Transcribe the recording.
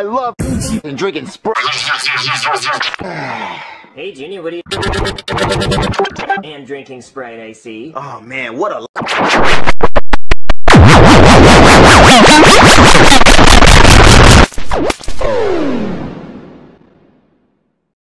I love and drinking Sprite. Hey, Junior, what are you... and drinking Sprite, I see. Oh man, what a